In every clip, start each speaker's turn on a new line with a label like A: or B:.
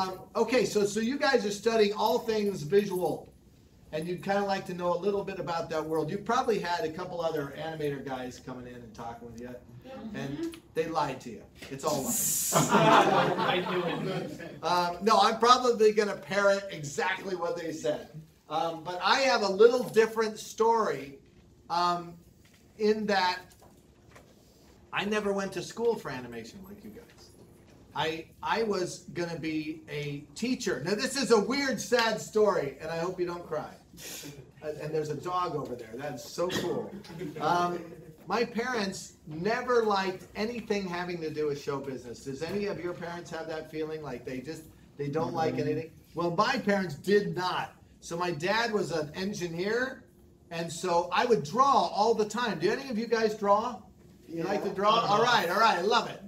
A: Um, okay, so so you guys are studying all things visual, and you'd kind of like to know a little bit about that world. You probably had a couple other animator guys coming in and talking with you, and they lied to you. It's all lies. um, no, I'm probably going to parrot exactly what they said, um, but I have a little different story, um, in that I never went to school for animation like you guys. I I was gonna be a teacher. Now this is a weird, sad story, and I hope you don't cry. And there's a dog over there. That's so cool. Um, my parents never liked anything having to do with show business. Does any of your parents have that feeling? Like they just they don't like anything? Well, my parents did not. So my dad was an engineer, and so I would draw all the time. Do any of you guys draw? You like to draw? All right, all right, I love it.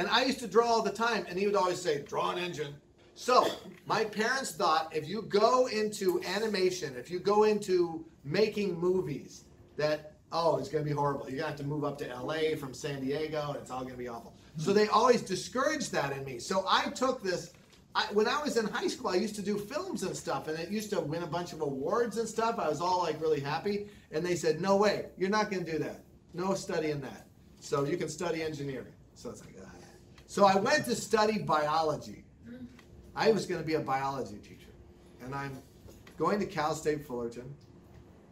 A: And I used to draw all the time, and he would always say, draw an engine. So my parents thought if you go into animation, if you go into making movies, that, oh, it's going to be horrible. You're going to have to move up to LA from San Diego, and it's all going to be awful. So they always discouraged that in me. So I took this. I, when I was in high school, I used to do films and stuff, and it used to win a bunch of awards and stuff. I was all like really happy. And they said, no way, you're not going to do that. No studying that. So you can study engineering. So it's like. So I went to study biology. I was going to be a biology teacher, and I'm going to Cal State Fullerton,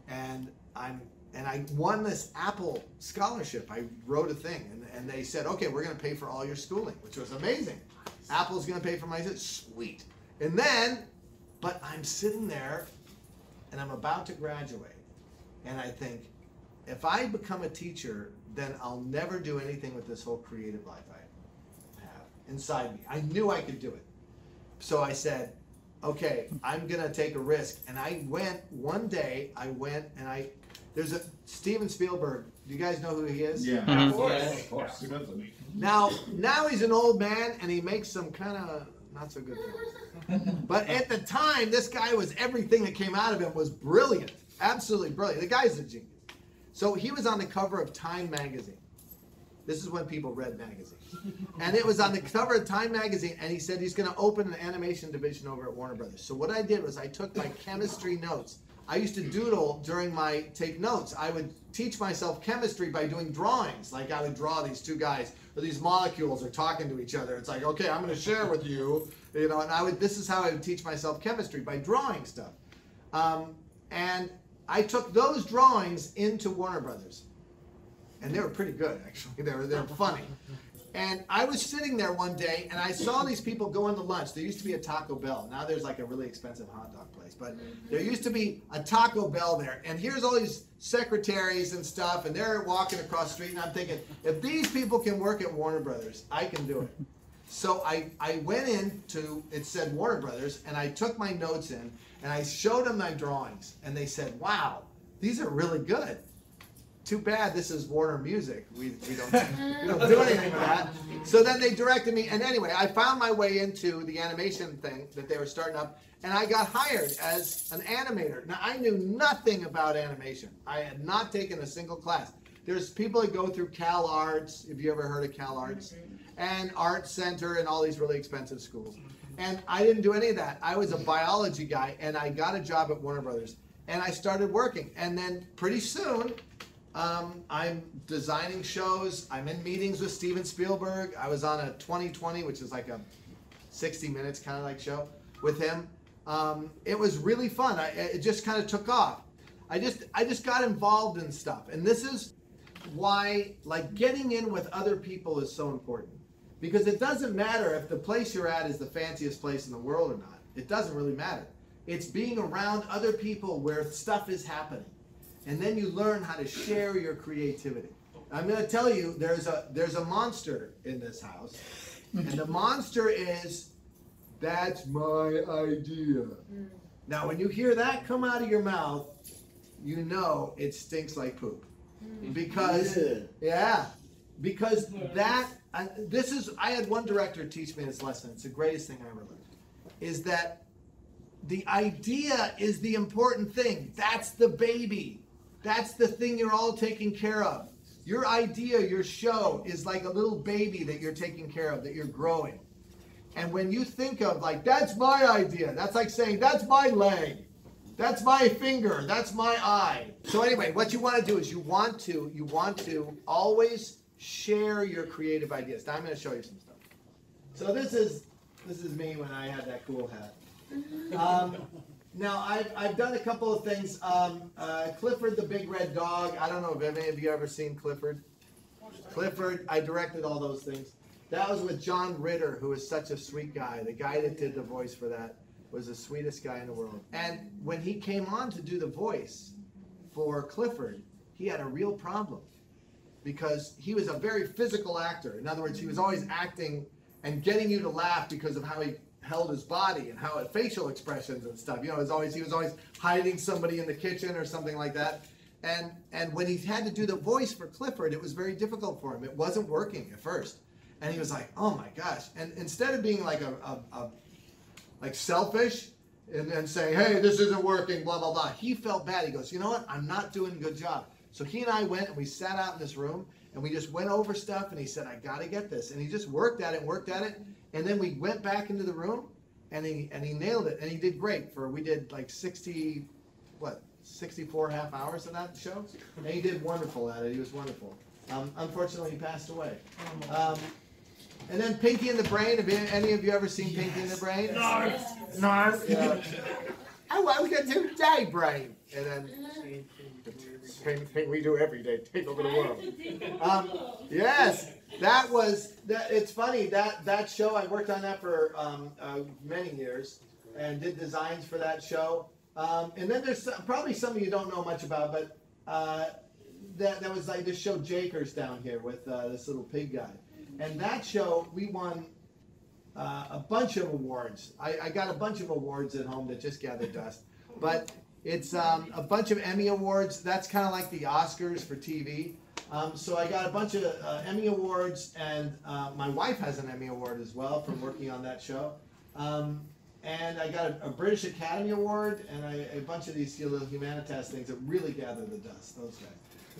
A: and I'm and I won this Apple scholarship. I wrote a thing, and, and they said, okay, we're going to pay for all your schooling, which was amazing. Apple's going to pay for my sweet. And then, but I'm sitting there, and I'm about to graduate, and I think, if I become a teacher, then I'll never do anything with this whole creative life I have inside me. I knew I could do it. So I said, okay, I'm gonna take a risk. And I went one day, I went and I there's a Steven Spielberg. Do you guys know who he is?
B: Yeah,
C: Mhm.
B: of course,
D: Yeah.
B: of course.
A: Now now he's an old man and he makes some kind of not so good films. But at the time, this guy was everything that came out of him was brilliant. Absolutely brilliant. The guy's a genius. So he was on the cover of Time magazine. This is when people read magazines. And it was on the cover of Time magazine, and he said he's going to open an animation division over at Warner Brothers. So what I did was I took my chemistry notes. I used to doodle during my take notes. I would teach myself chemistry by doing drawings. Like I would draw these two guys, or these molecules are talking to each other. It's like, okay, I'm going to share with you, you know. And I would. This is how I would teach myself chemistry by drawing stuff. Um, and I took those drawings into Warner Brothers, and they were pretty good actually. They were they were funny. And I was sitting there one day, and I saw these people going to lunch. There used to be a Taco Bell. Now there's like a really expensive hot dog place, but there used to be a Taco Bell there. And here's all these secretaries and stuff, and they're walking across the street. And I'm thinking, if these people can work at Warner Brothers, I can do it. So I, I went in to, it said Warner Brothers, and I took my notes in, and I showed them my drawings, and they said, wow, these are really good. Too bad this is Warner Music. We, we, don't, we don't do anything with that. So then they directed me, and anyway, I found my way into the animation thing that they were starting up, and I got hired as an animator. Now, I knew nothing about animation. I had not taken a single class. There's people that go through Cal Arts, if you ever heard of Cal Arts, and Art Center, and all these really expensive schools. And I didn't do any of that. I was a biology guy, and I got a job at Warner Brothers, and I started working. And then pretty soon, um, I'm designing shows. I'm in meetings with Steven Spielberg. I was on a 2020, which is like a 60 minutes kind of like show with him. Um, it was really fun. I, it just kind of took off. I just I just got involved in stuff, and this is why like getting in with other people is so important because it doesn't matter if the place you're at is the fanciest place in the world or not. It doesn't really matter. It's being around other people where stuff is happening and then you learn how to share your creativity. I'm going to tell you, there's a there's a monster in this house, and the monster is, that's my idea. Hmm. Now, when you hear that come out of your mouth, you know it stinks like poop, hmm. because yeah, because that I, this is I had one director teach me this lesson. It's the greatest thing I ever learned, is that the idea is the important thing. That's the baby. That's the thing you're all taking care of. Your idea, your show is like a little baby that you're taking care of, that you're growing. And when you think of like, that's my idea, that's like saying, that's my leg, that's my finger, that's my eye. So anyway, what you want to do is you want to, you want to always share your creative ideas. Now I'm going to show you some stuff. So this is, this is me when I had that cool hat. Um, now I've, I've done a couple of things. Um, uh, Clifford the Big Red Dog. I don't know if any of you ever seen Clifford. Clifford. I directed all those things. That was with John Ritter, who is such a sweet guy. The guy that did the voice for that was the sweetest guy in the world. And when he came on to do the voice for Clifford, he had a real problem because he was a very physical actor. In other words, he was always acting and getting you to laugh because of how he held his body and how facial expressions and stuff. You know, was always he was always hiding somebody in the kitchen or something like that. And and when he had to do the voice for Clifford, it was very difficult for him. It wasn't working at first, and he was like, "Oh my gosh!" And instead of being like a, a, a like selfish and, and saying, "Hey, this isn't working," blah blah blah, he felt bad. He goes, "You know what? I'm not doing a good job." So he and I went and we sat out in this room and we just went over stuff. And he said, "I got to get this," and he just worked at it, worked at it. And then we went back into the room, and he and he nailed it, and he did great. For we did like sixty, what, sixty-four half hours of that show, and he did wonderful at it. He was wonderful. Um, unfortunately, he passed away. Um, and then Pinky and the Brain. Have you, any of you ever seen Pinky and the Brain?
B: No, no.
A: Yeah. Oh, what are we gonna do today, Brain? And then same thing we do every day, take over the world. Um, yes, that was that. It's funny that that show. I worked on that for um, uh, many years and did designs for that show. Um, and then there's some, probably some of you don't know much about, but uh, that that was like this show Jakers down here with uh, this little pig guy, and that show we won uh, a bunch of awards. I, I, got a bunch of awards at home that just gathered dust, but it's um, a bunch of Emmy awards. That's kind of like the Oscars for TV. Um, so I got a bunch of uh, Emmy awards, and uh, my wife has an Emmy award as well from working on that show. Um, and I got a, a, British Academy Award and I, a bunch of these little humanitas things that really gather the dust. Those guys.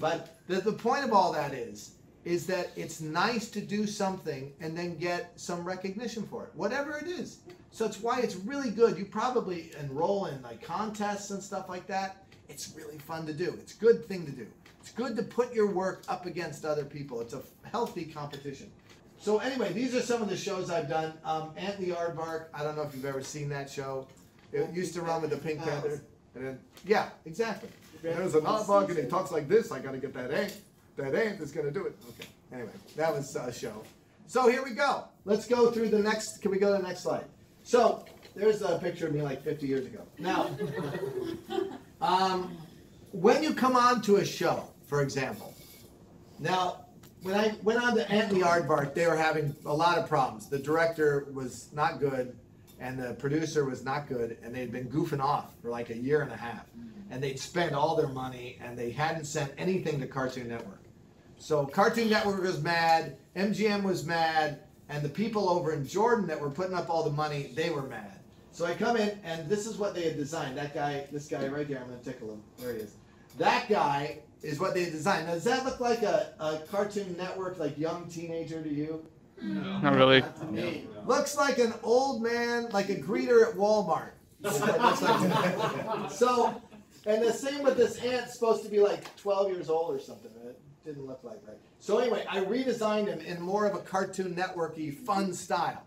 A: But the, the point of all that is, is that it's nice to do something and then get some recognition for it, whatever it is. So it's why it's really good. You probably enroll in like contests and stuff like that. It's really fun to do. It's a good thing to do. It's good to put your work up against other people. It's a healthy competition. So anyway, these are some of the shows I've done. Um, Ant the Aardvark. I don't know if you've ever seen that show. It used to run with the Pink Panther. And then, yeah, exactly. There's an aardvark and he talks like this. I got to get that ant. That ant is going to do it. Okay. Anyway, that was a show. So here we go. Let's go through the next. Can we go to the next slide? So there's a picture of me like 50 years ago. Now, um, when you come on to a show, for example, now when I went on to Ant the Aardvark, they were having a lot of problems. The director was not good, and the producer was not good, and they'd been goofing off for like a year and a half. And they'd spent all their money, and they hadn't sent anything to Cartoon Network. So Cartoon Network was mad, MGM was mad, and the people over in Jordan that were putting up all the money, they were mad. So I come in, and this is what they had designed. That guy, this guy right here, I'm going to tickle him. There he is. That guy is what they designed. Now, does that look like a, a Cartoon Network, like young teenager to you?
B: No. Not really.
A: Me. Looks like an old man, like a greeter at Walmart. like so, and the same with this ant, supposed to be like 12 years old or something. It didn't look like that. So anyway, I redesigned him in more of a Cartoon Networky, fun style.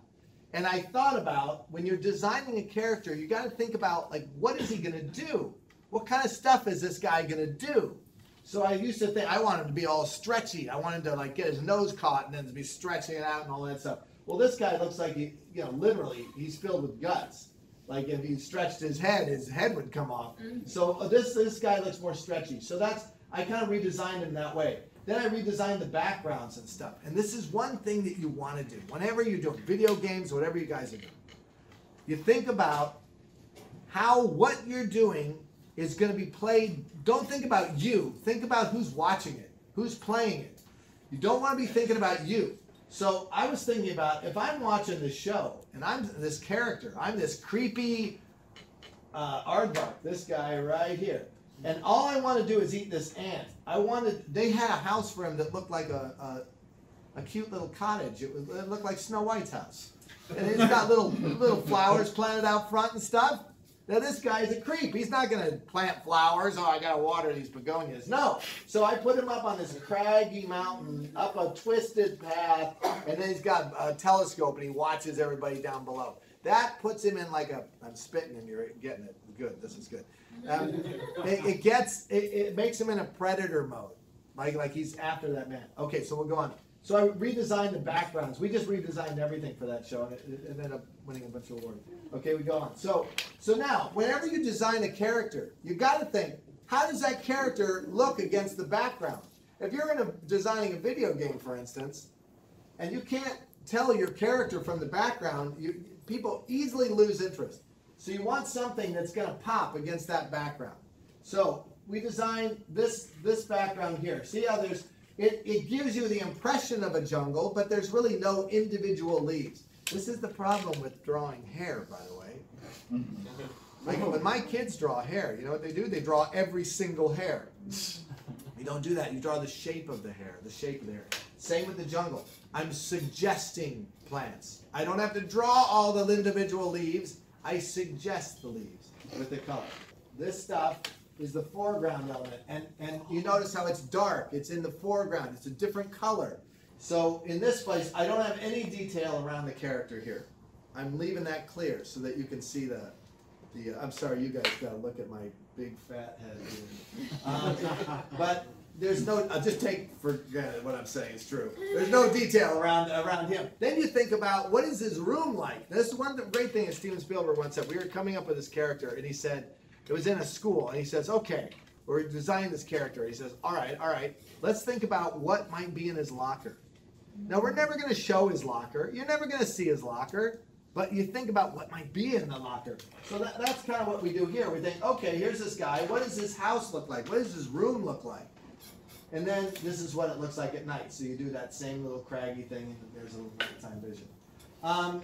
A: And I thought about when you're designing a character, you got to think about like, what is he going to do? What kind of stuff is this guy going to do? So I used to think I wanted to be all stretchy. I wanted to like get his nose caught and then be stretching it out and all that stuff. Well, this guy looks like he, you know, literally he's filled with guts. Like if he stretched his head, his head would come off. Mm-hmm. So uh, this this guy looks more stretchy. So that's I kind of redesigned him that way. Then I redesigned the backgrounds and stuff. And this is one thing that you want to do whenever you're doing video games, whatever you guys are doing. You think about how what you're doing is going to be played. Don't think about you. Think about who's watching it, who's playing it. You don't want to be thinking about you. So I was thinking about if I'm watching this show and I'm this character, I'm this creepy uh, aardvark, this guy right here, and all I want to do is eat this ant. I wanted. They had a house for him that looked like a a, a cute little cottage. It, was, it looked like Snow White's house. and he's got little little flowers planted out front and stuff. Now this guy's a creep. He's not gonna plant flowers. Oh, I gotta water these begonias. No. So I put him up on this craggy mountain, up a twisted path, and then he's got a telescope and he watches everybody down below. That puts him in like a. I'm spitting and you're getting it. Good. This is good. Um, it, it gets. It, it makes him in a predator mode, like like he's after that man. Okay, so we'll go on. So I redesigned the backgrounds. We just redesigned everything for that show, and it, it ended up winning a bunch of awards. Okay, we go on. So, so now, whenever you design a character, you got to think, how does that character look against the background? If you're in a, designing a video game, for instance, and you can't tell your character from the background, you, people easily lose interest. So you want something that's going to pop against that background. So we designed this this background here. See how there's it, it gives you the impression of a jungle, but there's really no individual leaves. This is the problem with drawing hair, by the way. Like when my kids draw hair, you know what they do? They draw every single hair. You don't do that. You draw the shape of the hair, the shape of the hair. Same with the jungle. I'm suggesting plants. I don't have to draw all the individual leaves. I suggest the leaves with the color. This stuff is the foreground element. And, and you notice how it's dark. It's in the foreground. It's a different color. So in this place, I don't have any detail around the character here. I'm leaving that clear so that you can see the, the uh, I'm sorry, you guys got to look at my big fat head here. Um, but there's no, I'll just take for granted what I'm saying is true. There's no detail around around him. Then you think about what is his room like? This is one great thing that Steven Spielberg once said. We were coming up with this character, and he said, it was in a school, and he says, okay, we're designing this character. He says, all right, all right, let's think about what might be in his locker. Now, we're never going to show his locker. You're never going to see his locker, but you think about what might be in the locker. So that, that's kind of what we do here. We think, okay, here's this guy. What does his house look like? What does his room look like? And then this is what it looks like at night. So you do that same little craggy thing, and there's a little nighttime vision. Um,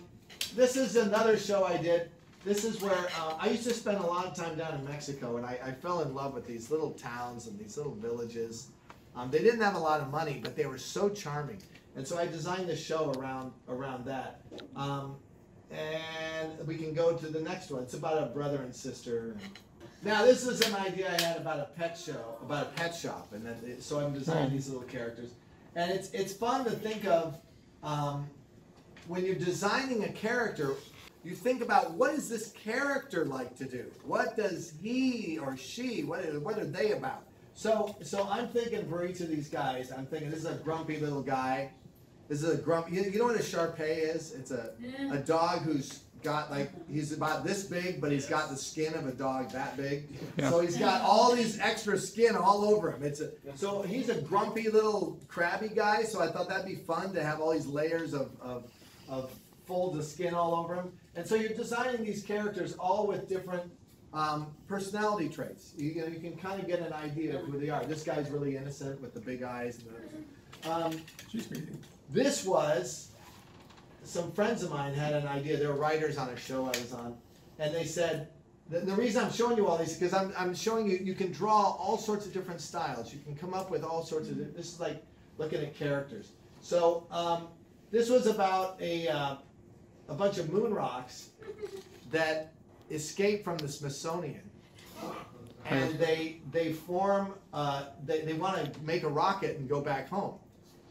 A: this is another show I did. This is where uh, I used to spend a lot of time down in Mexico, and I, I fell in love with these little towns and these little villages. Um, they didn't have a lot of money, but they were so charming, and so I designed this show around around that. Um, and we can go to the next one. It's about a brother and sister. Now this is an idea I had about a pet show, about a pet shop, and then so I'm designing these little characters, and it's it's fun to think of um, when you're designing a character. You think about what is this character like to do? What does he or she? What is, what are they about? So so I'm thinking for each of these guys, I'm thinking this is a grumpy little guy. This is a grumpy. You, you know what a Shar Pei is? It's a a dog who's got like he's about this big, but he's got the skin of a dog that big.
B: Yeah.
A: So he's got all these extra skin all over him. It's a so he's a grumpy little crabby guy. So I thought that'd be fun to have all these layers of of, of folds of skin all over him. And so you're designing these characters all with different um, personality traits. You, you know, you can kind of get an idea of who they are. This guy's really innocent with the big eyes. And the, um, this was some friends of mine had an idea. They were writers on a show I was on, and they said the, the reason I'm showing you all these because I'm, I'm showing you you can draw all sorts of different styles. You can come up with all sorts of. This is like looking at characters. So um, this was about a uh, a bunch of moon rocks that escape from the Smithsonian. And they they form uh, they, they want to make a rocket and go back home.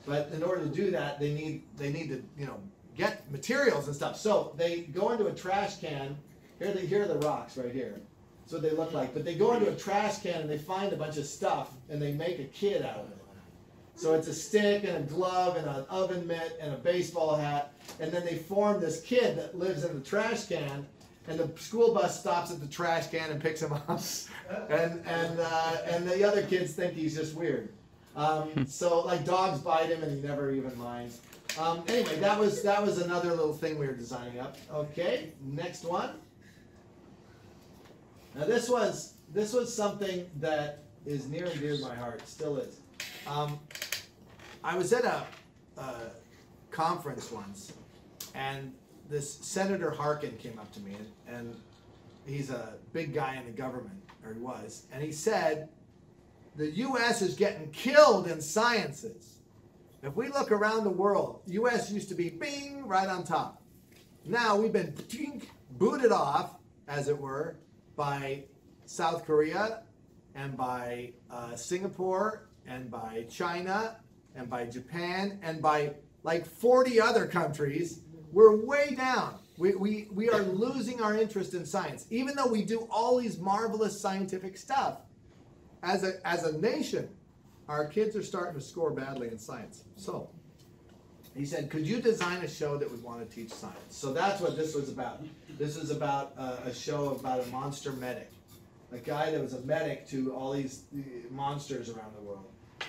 A: But in order to do that, they need they need to you know get materials and stuff. So they go into a trash can. Here, they, here are the rocks right here. That's what they look like. But they go into a trash can and they find a bunch of stuff and they make a kid out of it. So it's a stick and a glove and an oven mitt and a baseball hat. And then they form this kid that lives in the trash can. And the school bus stops at the trash can and picks him up. And, and, uh, and the other kids think he's just weird. Um, so like dogs bite him and he never even minds. Um, anyway, that was that was another little thing we were designing up. Okay, next one. Now this was this was something that is near and dear to my heart, still is. Um, I was at a, a conference once, and this Senator Harkin came up to me, and, and he's a big guy in the government, or he was, and he said, the U.S. is getting killed in sciences. If we look around the world, U.S. used to be bing right on top. now we've been tink, booted off, as it were, by South Korea and by uh, Singapore and by China and by Japan and by like 40 other countries. We're way down. We, we, we are losing our interest in science. Even though we do all these marvelous scientific stuff, as a, as a nation, our kids are starting to score badly in science. So, he said, could you design a show that would want to teach science? So that's what this was about. This was about uh, a show about a monster medic, a guy that was a medic to all these uh, monsters around the world.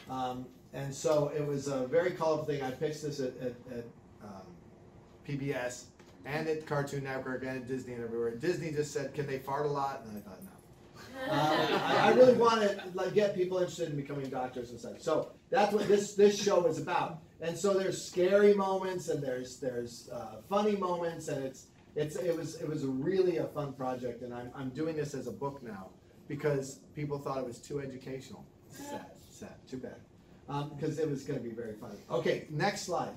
A: Um, and so it was a very colorful thing. I pitched this at, at, at um, PBS and at Cartoon Network and at Disney and everywhere. Disney just said, can they fart a lot? And I thought, no. Uh, I, really want to like get people interested in becoming doctors and such. So that's what this this show is about. And so there's scary moments and there's there's uh, funny moments and it's it's it was it was really a fun project and I'm I'm doing this as a book now because people thought it was too educational. Sad, sad, too bad. Um, because it was going to be very funny. Okay, next slide.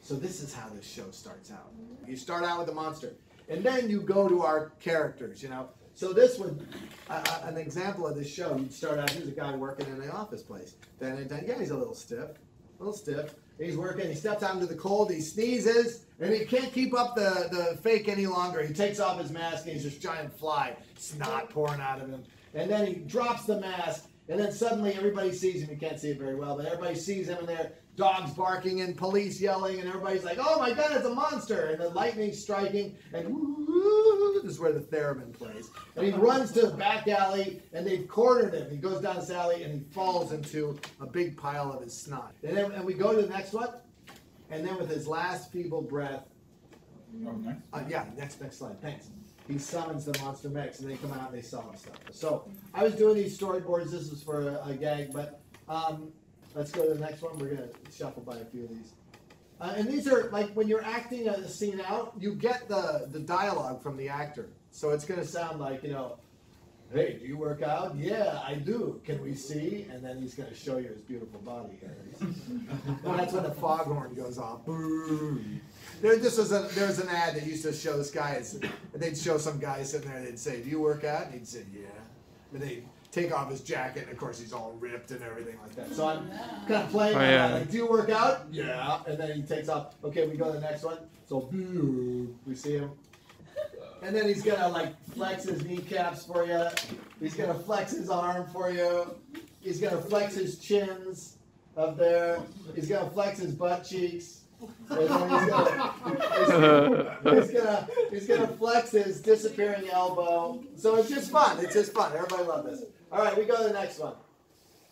A: So this is how this show starts out. You start out with the monster, and then you go to our characters. You know, so this would, uh, an example of this show, you'd start out, here's a guy working in an office place. Then, then yeah, he's a little stiff, a little stiff. He's working, he steps out into the cold, he sneezes, and he can't keep up the, the fake any longer. He takes off his mask and he's this giant fly, snot pouring out of him. And then he drops the mask, and then suddenly everybody sees him. You can't see it very well, but everybody sees him, and they're dogs barking and police yelling, and everybody's like, "Oh my God, it's a monster!" And the lightning striking, and woo, this is where the theremin plays. And he runs to the back alley, and they've cornered him. He goes down this alley, and he falls into a big pile of his snot. And then, and we go to the next one, and then with his last feeble breath,
C: Oh, nice.
A: uh, yeah, next next slide. Thanks. He summons the monster mechs, and they come out and they sell him stuff. So I was doing these storyboards. This was for a, a gag, but um, let's go to the next one. We're gonna shuffle by a few of these. Uh, and these are like when you're acting a scene out, you get the the dialogue from the actor. So it's gonna sound like you know, hey, do you work out? Yeah, I do. Can we see? And then he's gonna show you his beautiful body and that's when the foghorn goes off. Boom. There, this was a, there was an ad that used to show this guy. They'd show some guy sitting there. They'd say, "Do you work out?" And he'd say, "Yeah." And they'd take off his jacket, and of course he's all ripped and everything like that. So I'm kind of playing
B: Oh, yeah.
A: that. Like, "Do you work out?" Yeah. And then he takes off. Okay, we go to the next one. So boom, we see him. And then he's gonna like flex his kneecaps for you. He's gonna flex his arm for you. He's gonna flex his chins up there. He's gonna flex his butt cheeks. And then he's gonna, he's, he's gonna he's gonna flex his disappearing elbow. So it's just fun. It's just fun. Everybody love this. All right, we go to the next one.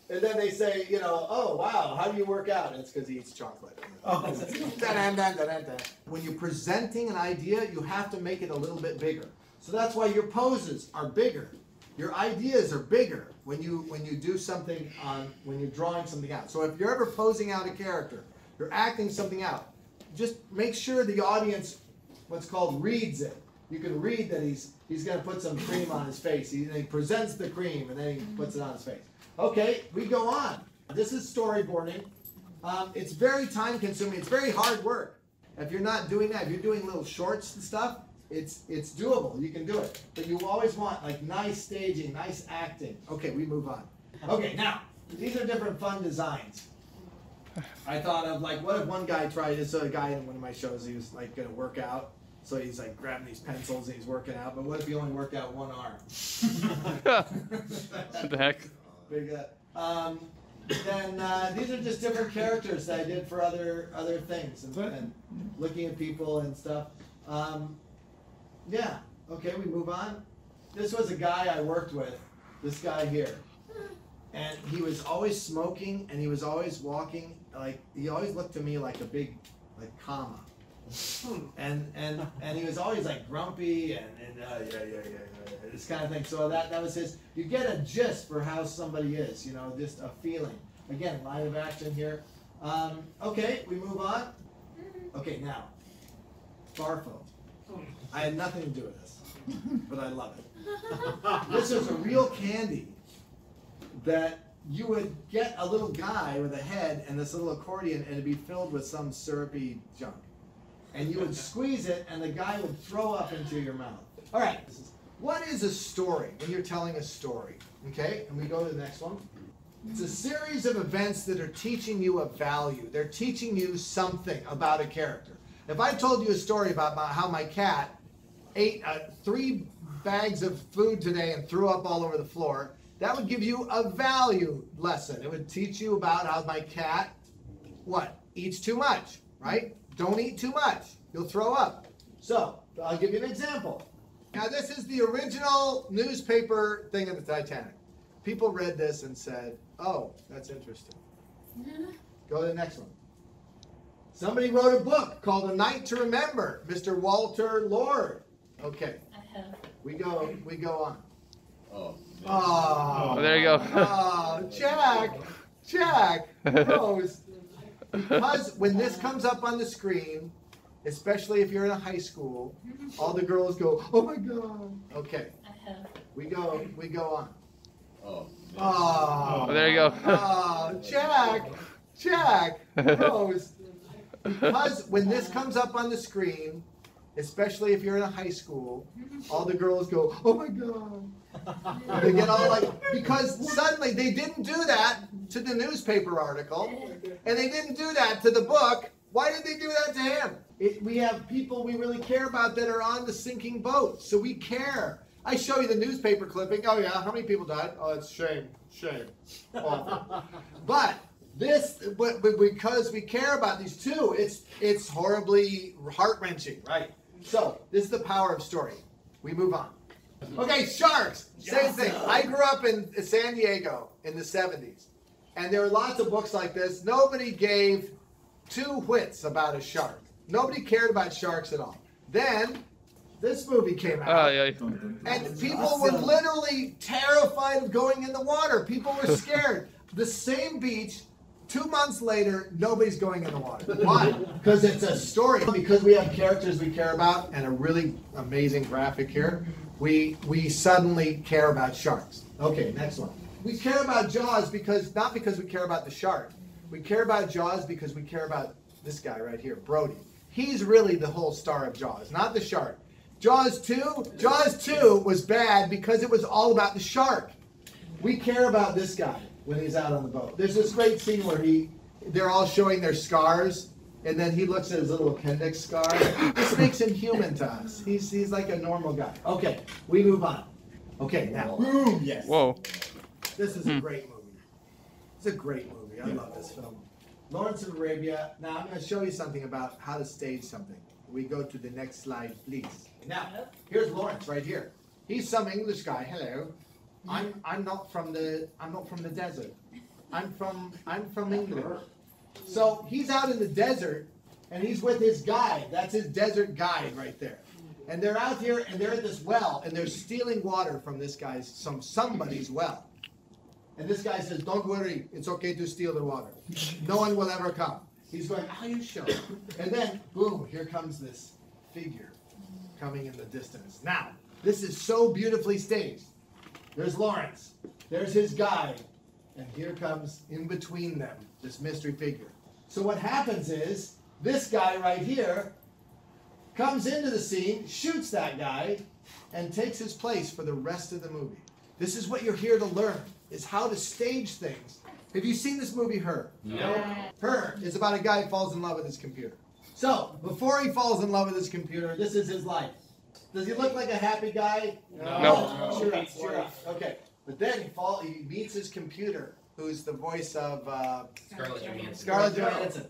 A: And then they say, you know, oh wow, how do you work out? And it's because he eats chocolate.
C: Oh.
A: When you're presenting an idea, you have to make it a little bit bigger. So that's why your poses are bigger. Your ideas are bigger when you when you do something on when you're drawing something out. So if you're ever posing out a character, you're acting something out. Just make sure the audience, what's called, reads it. You can read that he's he's gonna put some cream on his face. He, he presents the cream and then he puts it on his face. Okay, we go on. This is storyboarding. Um, it's very time consuming. It's very hard work. If you're not doing that, if you're doing little shorts and stuff, it's it's doable. You can do it. But you always want like nice staging, nice acting. Okay, we move on. Okay, now these are different fun designs. I thought of like, what if one guy tried? This a guy in one of my shows. He was like gonna work out, so he's like grabbing these pencils and he's working out. But what if he only worked out one arm?
B: what the heck?
A: Big, uh, um, then uh, these are just different characters that I did for other other things and, and looking at people and stuff. Um, yeah. Okay, we move on. This was a guy I worked with. This guy here, and he was always smoking, and he was always walking like he always looked to me like a big like comma. And and and he was always like grumpy and, and uh, yeah, yeah, yeah, yeah, yeah, this kind of thing. So that that was his. You get a gist for how somebody is, you know, just a feeling. Again, line of action here. Um, okay, we move on. Okay, now, Barfo. I had nothing to do with this, but I love it. This is a real candy that you would get a little guy with a head and this little accordion, and it'd be filled with some syrupy junk. And you would squeeze it, and the guy would throw up into your mouth. All right. What is a story when you're telling a story? Okay, and we go to the next one. It's a series of events that are teaching you a value. They're teaching you something about a character. If I told you a story about how my cat ate uh, three bags of food today and threw up all over the floor, that would give you a value lesson. It would teach you about how my cat, what, eats too much, right? Don't eat too much. You'll throw up. So, I'll give you an example. Now, this is the original newspaper thing of the Titanic. People read this and said, oh, that's interesting. Mm-hmm. Go to the next one. Somebody wrote a book called A Night to Remember, Mr. Walter Lord. Okay,
C: uh-huh.
A: we go we go on.
D: Oh.
A: Oh,
B: Oh, there you go.
A: oh Jack, Jack, Rose. Because when this comes up on the screen, especially if you're in a high school, all the girls go, "Oh my God!" Okay, we go we go on.
D: Oh.
A: Oh,
B: Oh, there you go.
A: Oh, Jack, Jack, Rose. Because when this comes up on the screen, especially if you're in a high school, all the girls go, "Oh my God!" They get all like because suddenly they didn't do that to the newspaper article, and they didn't do that to the book. Why did they do that to him? It, we have people we really care about that are on the sinking boat, so we care. I show you the newspaper clipping. Oh yeah, how many people died? Oh, it's shame, shame, but this, but, but because we care about these two, it's it's horribly heart wrenching, right? So this is the power of story. We move on. Okay, sharks. Same thing. I grew up in San Diego in the 70s, and there were lots of books like this. Nobody gave two whits about a shark. Nobody cared about sharks at all. Then this movie came out.
B: Oh, yeah.
A: And people were literally terrified of going in the water. People were scared. the same beach, two months later, nobody's going in the water. Why? Because it's a story. Because we have characters we care about and a really amazing graphic here, we we suddenly care about sharks. Okay, next one. We care about Jaws because not because we care about the shark. We care about Jaws because we care about this guy right here, Brody. He's really the whole star of Jaws, not the shark. Jaws 2, Jaws 2 was bad because it was all about the shark. We care about this guy when he's out on the boat. There's this great scene where he they're all showing their scars and then he looks at his little appendix scar. This makes him human to us. He's he's like a normal guy. Okay, we move on. Okay, now boom, yes.
B: Whoa.
A: This is a hmm. great movie. It's a great movie. I love this film. Lawrence of Arabia. Now I'm going to show you something about how to stage something. We go to the next slide, please. Now, here's Lawrence right here. He's some English guy. Hello. I'm I'm not from the I'm not from the desert. I'm from I'm from England. So he's out in the desert and he's with his guide. That's his desert guide right there. And they're out here and they're at this well and they're stealing water from this guy's some somebody's well. And this guy says, Don't worry, it's okay to steal the water. No one will ever come. He's going, Are you sure? And then, boom, here comes this figure coming in the distance. Now, this is so beautifully staged. There's Lawrence, there's his guide, and here comes in between them this mystery figure. So, what happens is, this guy right here comes into the scene, shoots that guy, and takes his place for the rest of the movie. This is what you're here to learn, is how to stage things. Have you seen this movie, Her? No. Her is about a guy who falls in love with his computer. So, before he falls in love with his computer, this is his life. Does he look like a happy guy?
B: No.
A: Cheer up, cheer up. Okay. But then he fall he meets his computer, who's the voice of uh,
D: Scarlett Johansson.
A: Scarlett Johansson.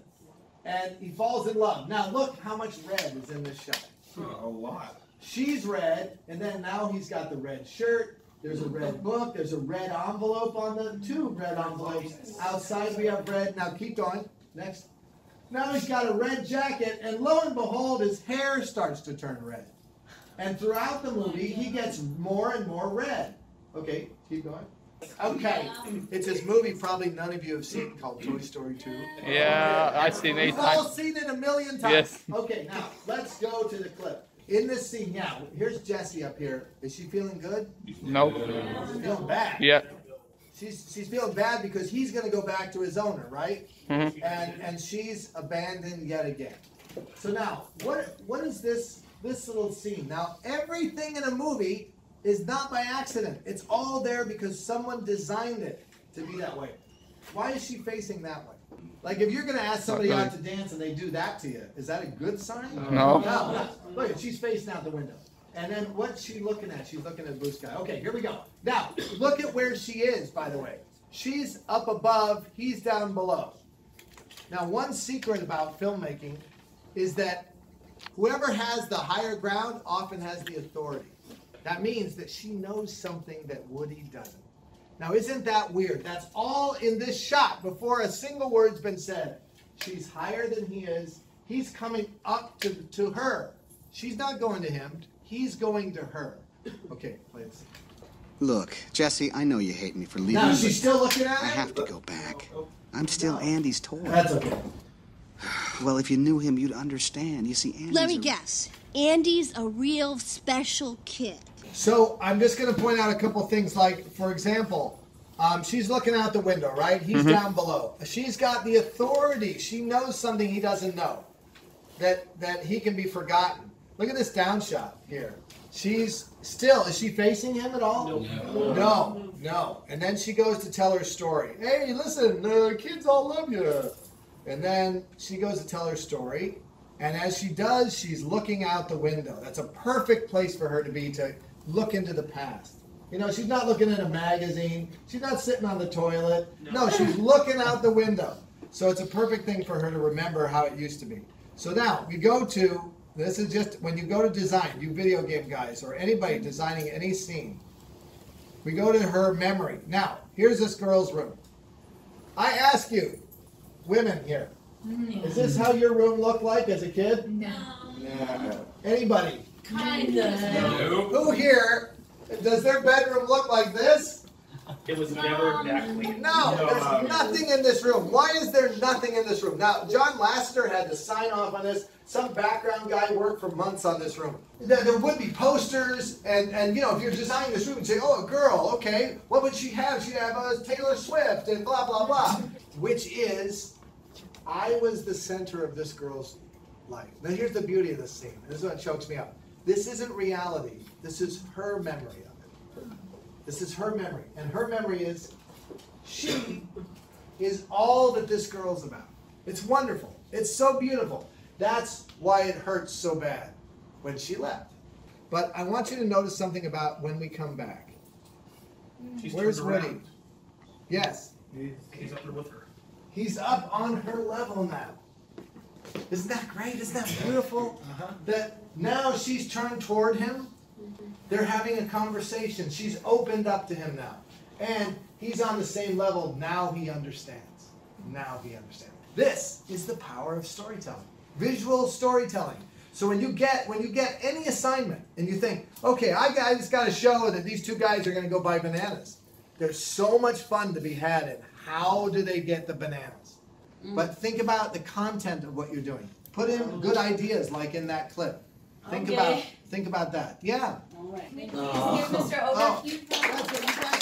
A: And he falls in love. Now look how much red is in this shot.
D: A lot.
A: She's red, and then now he's got the red shirt. There's a red book. There's a red envelope on the two red envelopes. Outside we have red. Now keep going. Next. Now he's got a red jacket, and lo and behold, his hair starts to turn red. And throughout the movie, he gets more and more red. Okay, keep going. Okay, it's this movie probably none of you have seen called Toy Story 2.
B: Yeah, I've seen it eight
A: We've all seen it a million times.
B: Yes.
A: Okay, now let's go to the clip. In this scene, yeah, here's Jessie up here. Is she feeling good?
B: Nope.
A: She's feeling bad.
B: Yeah.
A: She's she's feeling bad because he's gonna go back to his owner, right?
B: Mhm.
A: And and she's abandoned yet again. So now, what what is this this little scene? Now, everything in a movie is not by accident. It's all there because someone designed it to be that way. Why is she facing that way? Like if you're gonna ask somebody out to dance and they do that to you, is that a good sign?
B: No.
A: No. Look, she's facing out the window. And then what's she looking at? She's looking at blue sky. Okay, here we go. Now, look at where she is, by the way. She's up above, he's down below. Now, one secret about filmmaking is that whoever has the higher ground often has the authority. That means that she knows something that Woody doesn't. Now, isn't that weird? That's all in this shot before a single word's been said. She's higher than he is. He's coming up to, to her. She's not going to him. He's going to her. Okay, play this.
C: Look, Jessie, I know you hate me for leaving.
A: Now, she's still looking at
C: I have to go back. I'm still Andy's toy.
A: That's okay.
C: Well, if you knew him, you'd understand. You see, Andy's
E: Let me
C: a-
E: guess. Andy's a real special kid.
A: So I'm just going to point out a couple things. Like, for example, um, she's looking out the window, right? He's down below. She's got the authority. She knows something he doesn't know. That that he can be forgotten. Look at this down shot here. She's still. Is she facing him at all? No. No. No. And then she goes to tell her story. Hey, listen, the kids all love you. And then she goes to tell her story. And as she does, she's looking out the window. That's a perfect place for her to be to look into the past. You know, she's not looking at a magazine. She's not sitting on the toilet. No, she's looking out the window. So it's a perfect thing for her to remember how it used to be. So now we go to this is just when you go to design, you video game guys or anybody designing any scene. We go to her memory. Now, here's this girl's room. I ask you, women here, Mm-hmm. is this how your room looked like as a kid?
F: No.
A: No. Anybody?
F: Kinda. No.
A: Who here does their bedroom look like this?
G: It was never um, that clean.
A: No, there's uh, nothing in this room. Why is there nothing in this room? Now, John Lasseter had to sign off on this. Some background guy worked for months on this room. There, there would be posters, and, and you know, if you're designing this room, you'd say, oh, a girl, okay, what would she have? She'd have uh, Taylor Swift and blah, blah, blah. Which is, I was the center of this girl's life. Now, here's the beauty of this scene. This is what chokes me up. This isn't reality. This is her memory of it. This is her memory. And her memory is she is all that this girl's about. It's wonderful. It's so beautiful. That's why it hurts so bad when she left. But I want you to notice something about when we come back.
G: She's
A: Where's Woody?
G: around.
A: Yes,
G: He's up there with her.
A: He's up on her level now. Isn't that great? Isn't that beautiful? Uh-huh. That now she's turned toward him. Mm-hmm. They're having a conversation. She's opened up to him now. And he's on the same level. Now he understands. Now he understands. This is the power of storytelling. Visual storytelling. So when you get when you get any assignment and you think, okay, I, got, I just got to show that these two guys are going to go buy bananas. There's so much fun to be had in how do they get the bananas. Mm. But think about the content of what you're doing. Put in good ideas like in that clip. Think
F: Okay.
A: about think about that. Yeah.
F: Can we please give Mr. Overkeep?
A: That's it. You oh. guys-